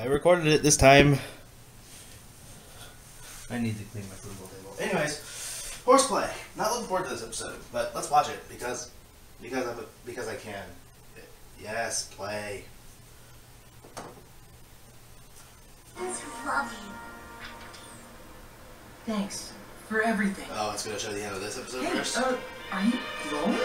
I recorded it this time. I need to clean my football table. Anyways, horseplay. Not looking forward to this episode, but let's watch it because because I'm because I can. Yes, play. Love you. Thanks for everything. Oh, it's gonna show the end of this episode Hey, first. uh, are you rolling?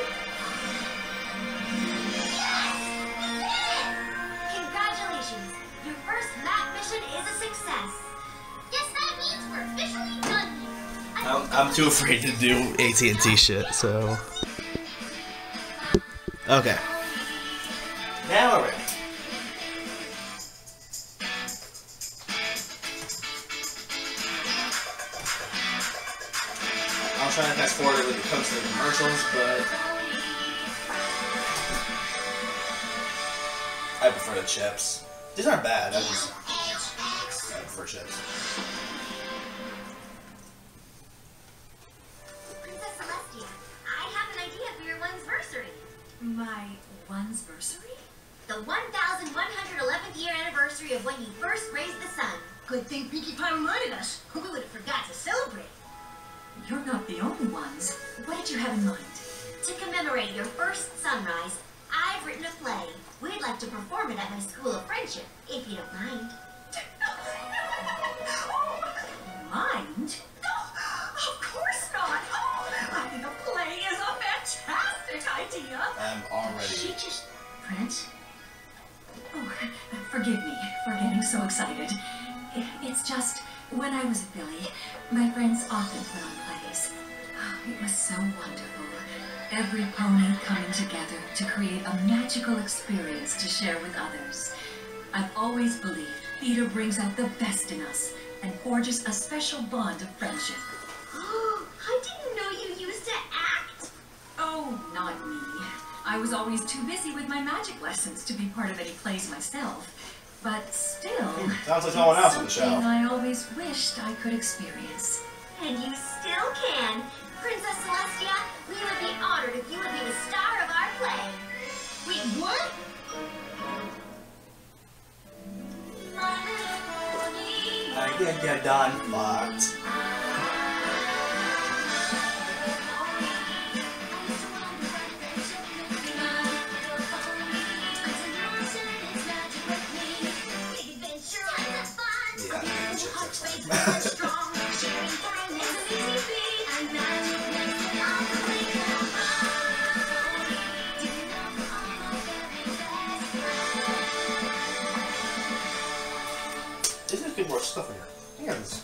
I'm, I'm too afraid to do AT and T shit. So. Okay. Now we're ready. I'll try to fast forward when it comes to the commercials, but I prefer the chips. These aren't bad. Mind? Of course not. Oh, I think a play is a fantastic idea. I'm already. She just Prince? Oh, forgive me for getting so excited. It's just, when I was a filly, my friends often put on plays. Oh, It was so wonderful. Every pony coming together to create a magical experience to share with others. I've always believed theater brings out the best in us and forges a special bond of friendship. Oh, I didn't know you used to act. Oh, not me. I was always too busy with my magic lessons to be part of any plays myself. But still, Sounds like someone else on the it's show. something I always wished I could experience. And you still get done fucked.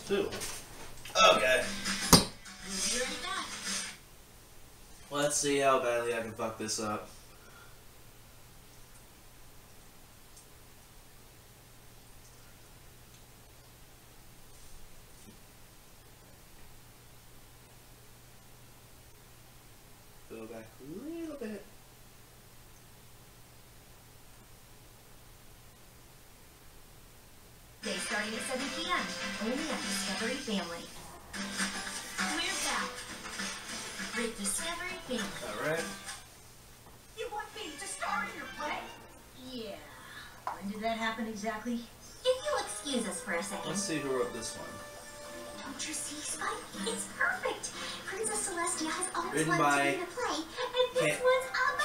Too. Okay. Let's see how badly I can fuck this up.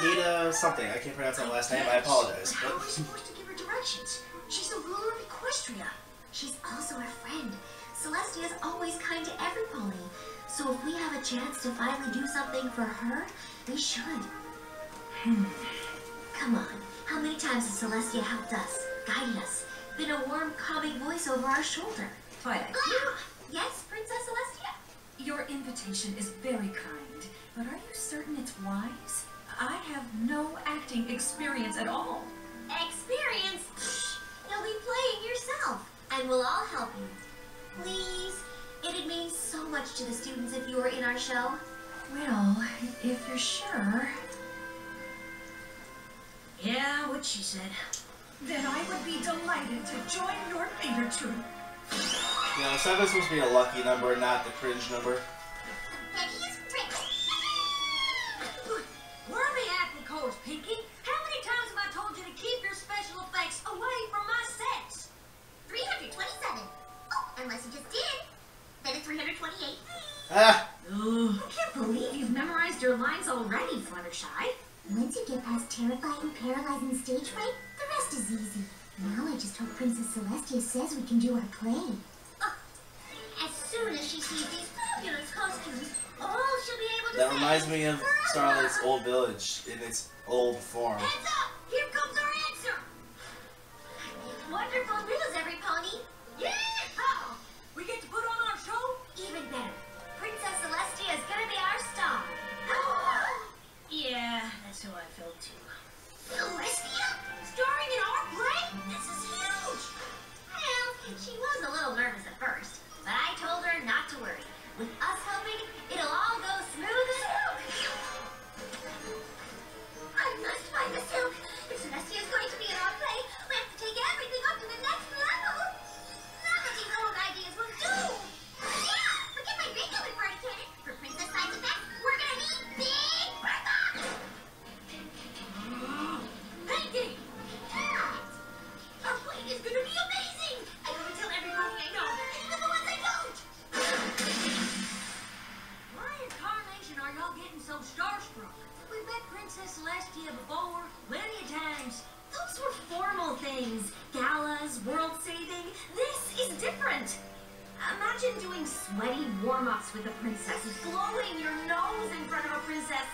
Kita something. I can't pronounce that last name. I apologize. How are we But supposed to give her directions? She's a ruler of Equestria. She's also our friend. Celestia is always kind to every pony. So if we have a chance to finally do something for her, we should. Come on. How many times has Celestia helped us, guided us, been a warm, calming voice over our shoulder? Twilight, Ah! Yes, Princess Celestia? your invitation is very kind, but are you certain it's wise? I have no acting experience at all. Experience? Psh, You'll be playing yourself, and we'll all help you. Please? It'd mean so much to the students if you were in our show. Well, if you're sure, Yeah, what she said. then I would be delighted to join your theater troupe. you know, seven's supposed to be a lucky number, not the cringe number. Unless you just did. Then it's 328. Ah. I can't believe you've memorized your lines already, Fluttershy. Once you get past terrifying, paralyzing stage fright, the rest is easy. Now I just hope Princess Celestia says we can do our play. Oh, as soon as she sees these fabulous costumes, all she'll be able to That reminds me of Starlight's ah. old village in its old form.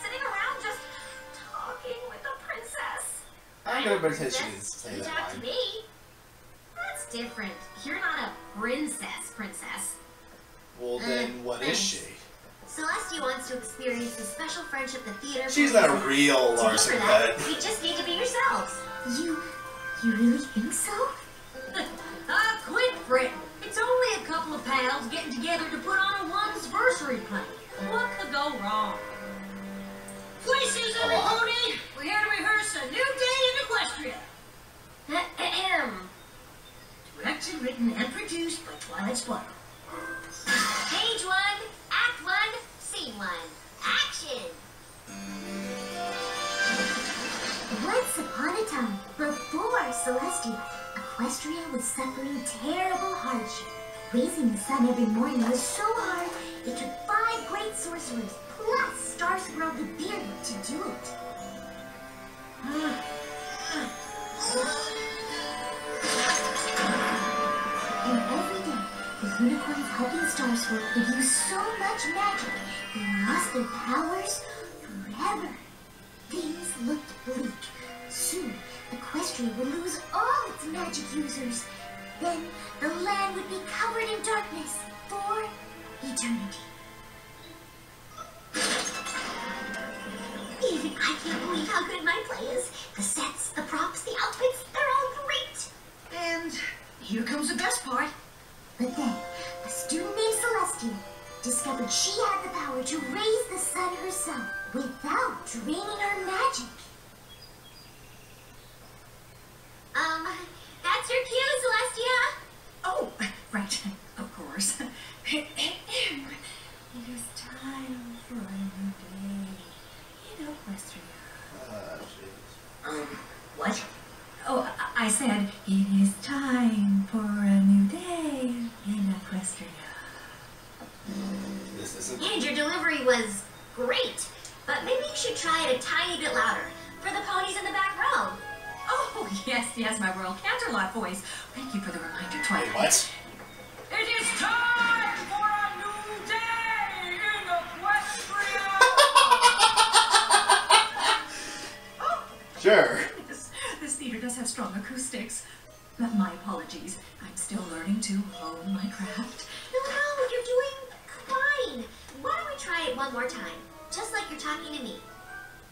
Sitting around just talking with a princess. I'm gonna pretend she say that talk to me. That's different. You're not a princess, princess. Well, then what is she? Celestia wants to experience the special friendship the theater She's not a real To Larson that, Pet. we just need to be yourselves. You, you really think so? Ah, quit fretting. It's only a couple of pals getting together to put on a one's versary play. What could go wrong? Places, A lot. everybody! We're here to rehearse a new day in Equestria. Ahem. Directed, written, and produced by Twilight Sparkle. Page one, act one, scene one. Action! Once upon a time, before Celestia, Equestria was suffering terrible hardship. Raising the sun every morning was so hard, it took five great sorcerers, plus Star Swirl the Bearded, to do it. And every day, the unicorns helping Star Swirl would use so much magic, they lost their powers forever. Things looked bleak. Soon, Equestria would lose all its magic users. Then, the land would be covered in darkness for eternity. I can't believe how good my play is. The sets, the props, the outfits, they're all great. And here comes the best part. But then, a student named Celestia discovered she had the power to raise the sun herself without draining her magic. Um, that's your cue, Celestia. Oh, right, of course. it is time for a new day in Equestria. Ah, jeez. Um, what? Oh, I I said it is time for a new day in Equestria. This isn't. And your delivery was great, but maybe you should try it a tiny bit louder for the ponies in the back row. Oh, yes, yes, my Royal Canterlot voice. Thank you for the reminder, Twilight. What? It is time Sure. This, this theater does have strong acoustics. But my apologies. I'm still learning to hone my craft. No, no, you're doing fine. Why don't we try it one more time? Just like you're talking to me.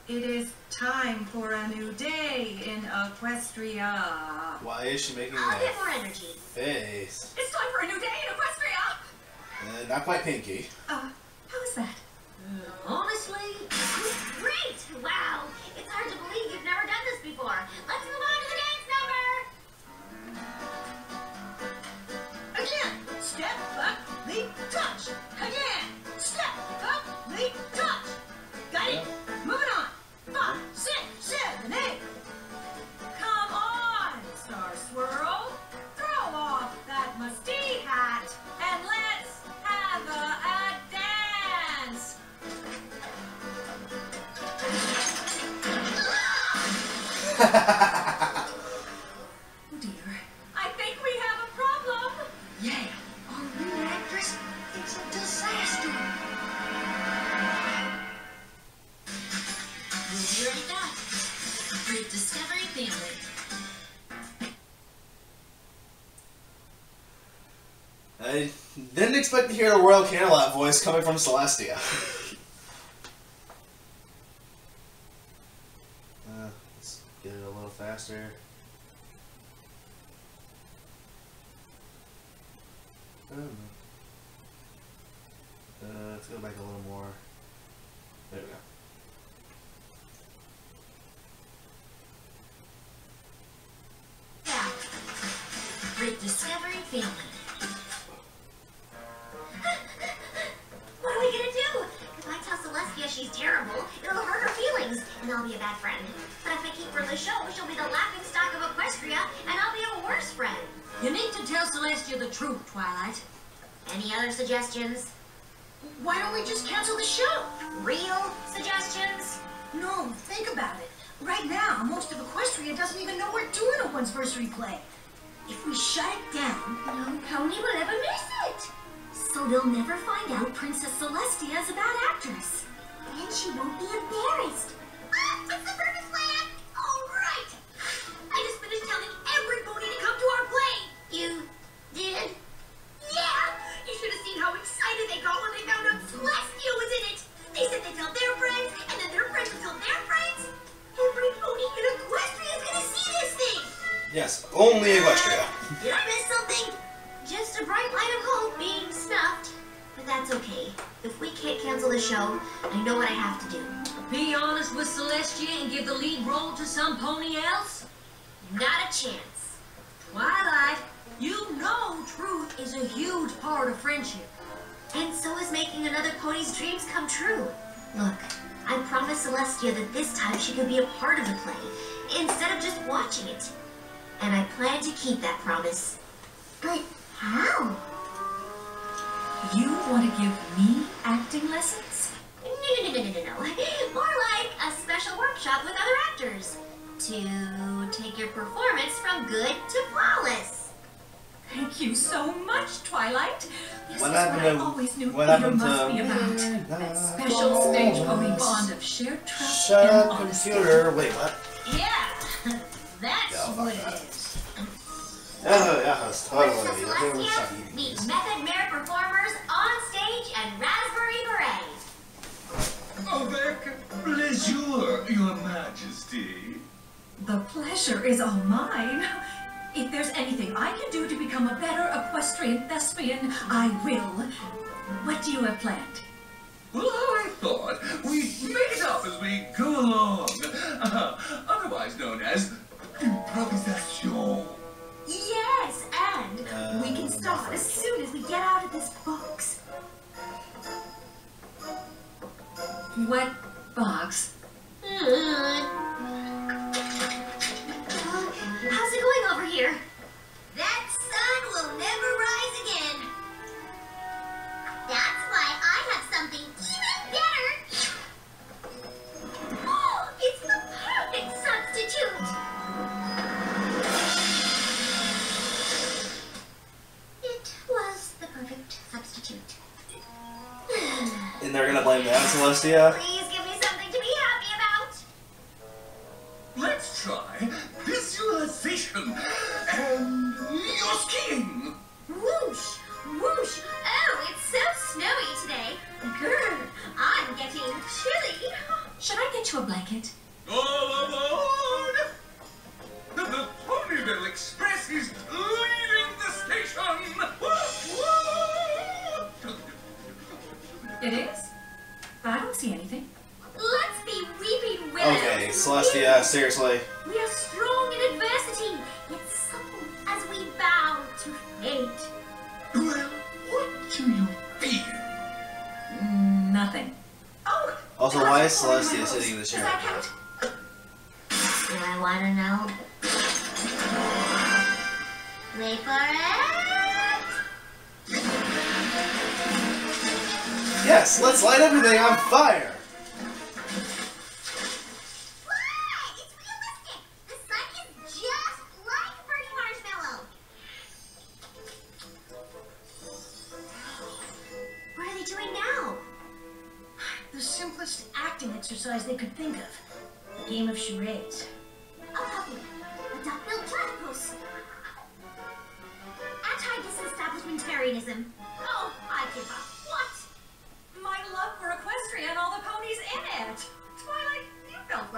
It is time for a new day in Equestria. Why is she making I'll get that more energy. face? It's time for a new day in Equestria! Uh, not quite Pinkie. Uh, how is that? Honestly, great! Wow, it's hard to believe before. Let's Oh dear. I think we have a problem. Yeah, our new actress, it's a disaster. We'll be right back. With Discovery Family. I didn't expect to hear the Royal Canterlot voice coming from Celestia. uh, let's get it a little faster. I don't know. Uh, let's go back a little more. There we go. Yeah. With Family. what are we gonna do? If I tell Celestia she's terrible, it'll hurt her feelings, and I'll be a bad friend. But if I keep her in the show, she'll be the laughing stock of Equestria, and I'll be a worse friend. You need to tell Celestia the truth, Twilight. Any other suggestions? Why don't we just cancel the show? Real suggestions? No, think about it. Right now, most of Equestria doesn't even know we're doing a once-versary play. If we shut it down, No pony will ever miss it. So they'll never find out Princess Celestia is a bad actress. And she won't be embarrassed. Ah, the purpose plan! All right! I just finished telling everybody to come to our play! You did? Yeah! You should have seen how excited they got when they found out Celestia was in it! They said they'd tell their friends, and then their friends would tell their friends! Every pony in Equestria is gonna see this thing! Yes, only Equestria. Show, I know what I have to do. Be honest with Celestia and give the lead role to some pony else? Not a chance. Twilight, you know truth is a huge part of friendship. And so is making another pony's dreams come true. Look, I promised Celestia that this time she could be a part of the play, instead of just watching it. And I plan to keep that promise. But how? You want to give me acting lessons? No, no, no, no, no, no, no. More like a special workshop with other actors. To take your performance from good to flawless. Thank you so much, Twilight. This What is happened what I always knew what theater must to- be about. That special stage pony bond of shared trust Shut and up, honesty. computer. Wait, what? Yeah, that's Yeah, fuck what it that. is. Oh, yes, totally. Princess Okay, we'll stop Celestia eating meets these. Method Merit performers on stage and Raspberry Beret. Avec plaisir, your majesty. The pleasure is all mine. If there's anything I can do to become a better equestrian thespian, I will. What do you have planned? Well, I thought we'd make it up as we go along. Uh, otherwise known as improvisation. Yes, and we can start as soon as we get out of this box. What box? Uh, how's it going over here? That sun will never rise again. That's why I have something even better. Oh, it's the perfect substitute. It was the perfect substitute. And they're gonna blame that on Celestia? Please give me something to be happy about. Let's try visualization and your skiing. Seriously. We are strong in adversity, yet supple as we bow to fate. Well, what do you feel? Nothing. Oh, Also, why is Celestia sitting in the chair? Do I want to know? Wait for it. Yes, let's light everything on fire!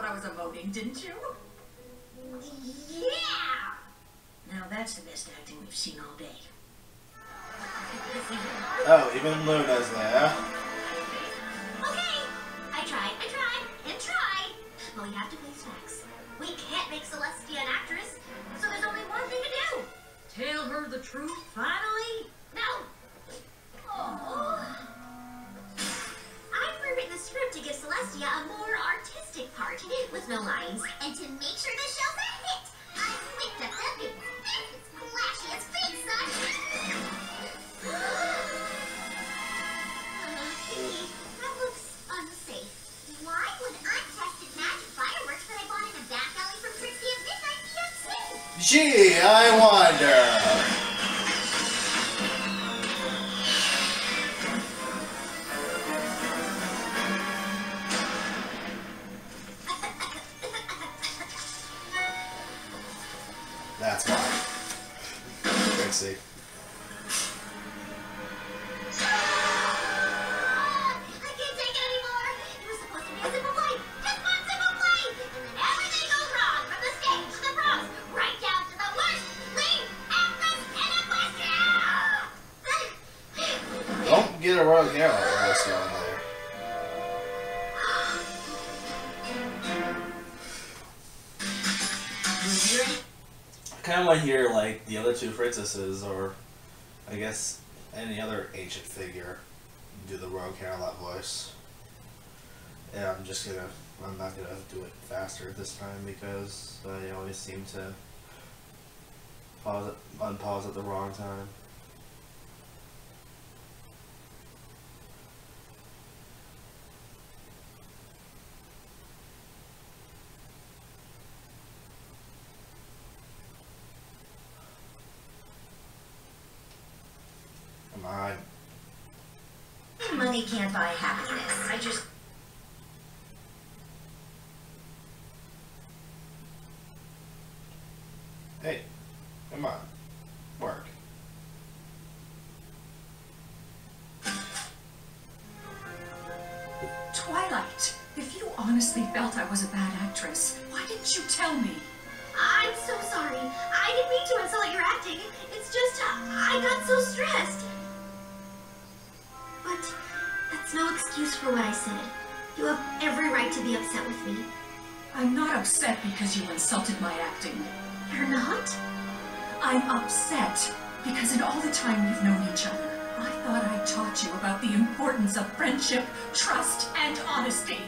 I was emoting, didn't you? Yeah! Now that's the best acting we've seen all day. Oh, even Luna's there. Okay. I tried, I tried, and tried. But we have to face facts. We can't make Celestia an actress, so there's only one thing to do. Tell her the truth, finally. Script to give Celestia a more artistic part with no lines. And to make sure the show's a hit, I whipped up the big, flashiest face, son. Uh-huh. That looks unsafe. Why would untested magic fireworks that I bought in a back alley from Trixie at midnight be unsafe? Gee, I wonder. I kind of want to hear like the other two princesses, or I guess any other ancient figure, do the Royal Canterlot voice. Yeah, I'm just gonna. I'm not gonna do it faster this time because I always seem to pause unpause at the wrong time. Come on. Money can't buy happiness. I just. Hey, come on. Work. Twilight, if you honestly felt I was a bad actress, why didn't you tell me? I'm so sorry. I didn't mean to insult your acting. It's just uh, I got so stressed. That's no excuse for what I said. You have every right to be upset with me. I'm not upset because you insulted my acting. You're not? I'm upset because in all the time we've known each other, I thought I taught you about the importance of friendship, trust, and honesty.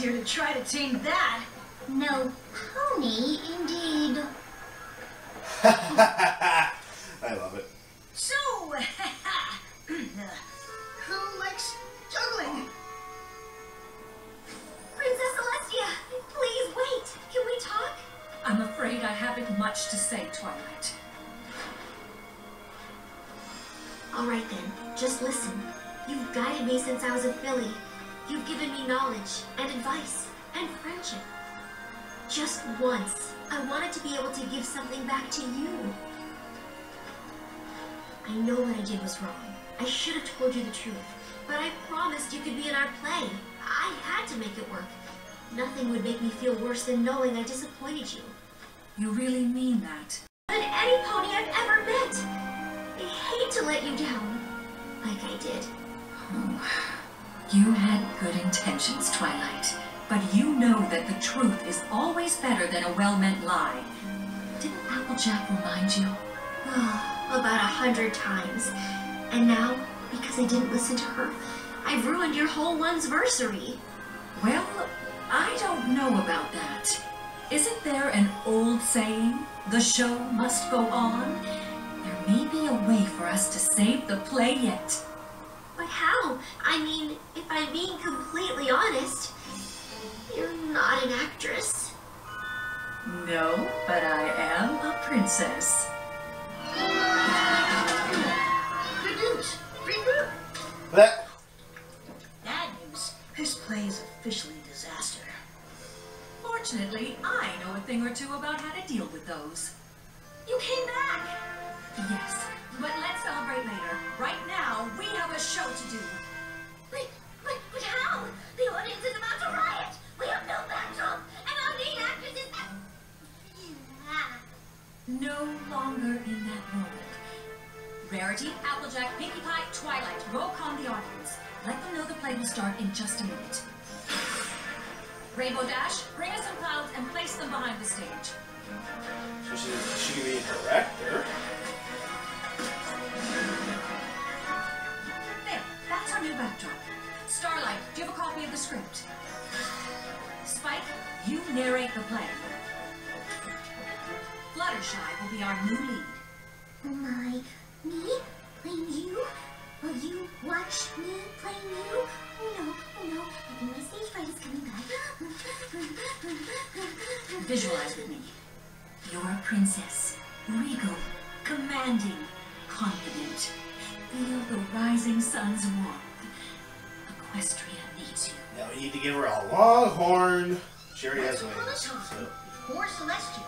Gonna to try to tame that. No pony, indeed. I love it. So, who likes juggling? Princess Celestia, please wait. Can we talk? I'm afraid I haven't much to say, Twilight. All right then, just listen. You've guided me since I was a filly. You've given me knowledge and advice and friendship. Just once, I wanted to be able to give something back to you. I know what I did was wrong. I should have told you the truth, but I promised you could be in our play. I had to make it work. Nothing would make me feel worse than knowing I disappointed you. You really mean that? Than any pony I've ever met. I hate to let you down, like I did. Oh, you had good intentions, Twilight. But you know that the truth is always better than a well-meant lie. Didn't Applejack remind you? Oh, about a hundred times. And now, because I didn't listen to her, I've ruined your whole one's versary. Well, I don't know about that. Isn't there an old saying, the show must go on? There may be a way for us to save the play yet. But how? I mean, if I'm being completely honest, you're not an actress. No, but I am a princess. Good news. Free group. That Bad news. This play is officially a disaster. Fortunately, I know a thing or two about how to deal with those. You came back. Yes, but let's celebrate later. Right now, we have a show to do. But, but, but how? The audience is about to riot. We have no backdrop, and our lead actress is. No longer in that mold. Rarity, Applejack, Pinkie Pie, Twilight, roll calm the audience. Let them know the play will start in just a minute. Rainbow Dash, bring us some clouds and place them behind the stage. so she, she could be a director. Script? Spike, you narrate the play. Fluttershy will be our new lead. Oh my, me? Playing you? Will you watch me playing you? Oh no, oh no, I think my stage fright is coming back. Visualize with me. You're a princess, regal, commanding, confident. Feel the rising sun's warmth. Equestria needs you. Now we need to give her a long horn. She already has wings. So. Poor Celestia.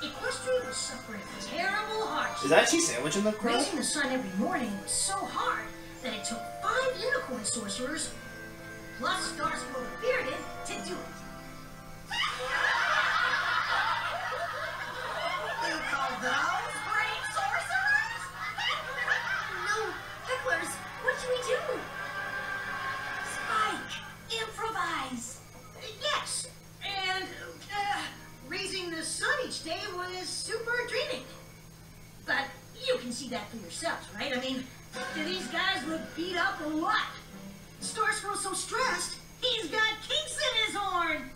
Equestria was suffering terrible hardship. Is that cheese sandwich in the crowd? Raising the sun every morning was so hard that it took five unicorn sorcerers, plus Star Swirl the Bearded, to do it. You call those see that for yourselves, right? I mean, do these guys look beat up or what? Stars Star Swirl's so stressed, he's got kinks in his horn.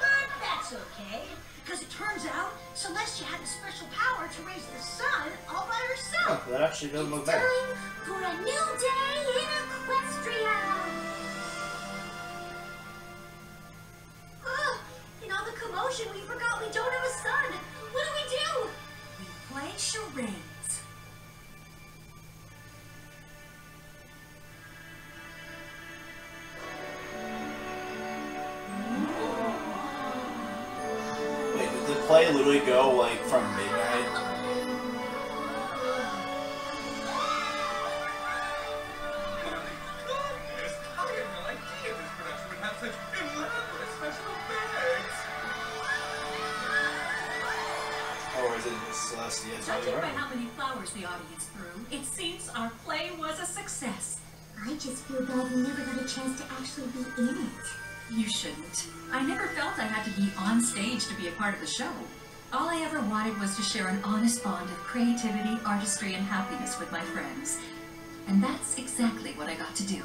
But that's okay, because it turns out Celestia had a special power to raise the sun all by herself. That actually doesn't look bad. Time for a new day in Equestria! Play literally go like from midnight? Goodness, I had no idea this production would have such elaborate special effects. Or is it Celestia Judging by how many flowers the audience threw, it seems our play was a success. I just feel bad we never got a chance to actually be in it. You shouldn't. I never felt I had to be on stage to be a part of the show. All I ever wanted was to share an honest bond of creativity, artistry, and happiness with my friends. And that's exactly what I got to do.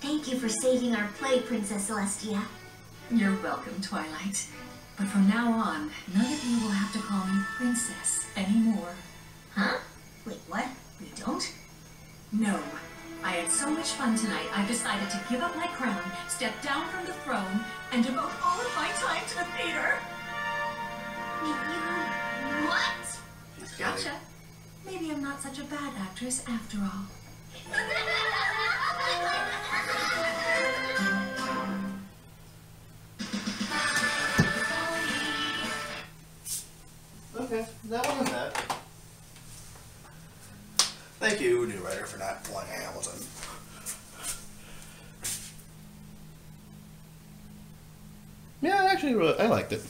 Thank you for saving our play, Princess Celestia. You're welcome, Twilight. But from now on, none of you will have to call me Princess anymore. Huh? Wait, what? We don't? No. I had so much fun tonight, I've decided to give up my crown, step down from the throne, and devote all of my time to the theater. You what? Gotcha. Maybe I'm not such a bad actress after all. Okay, that wasn't bad. Thank you, new writer, for not pulling Hamilton. Yeah, actually, really, I liked it.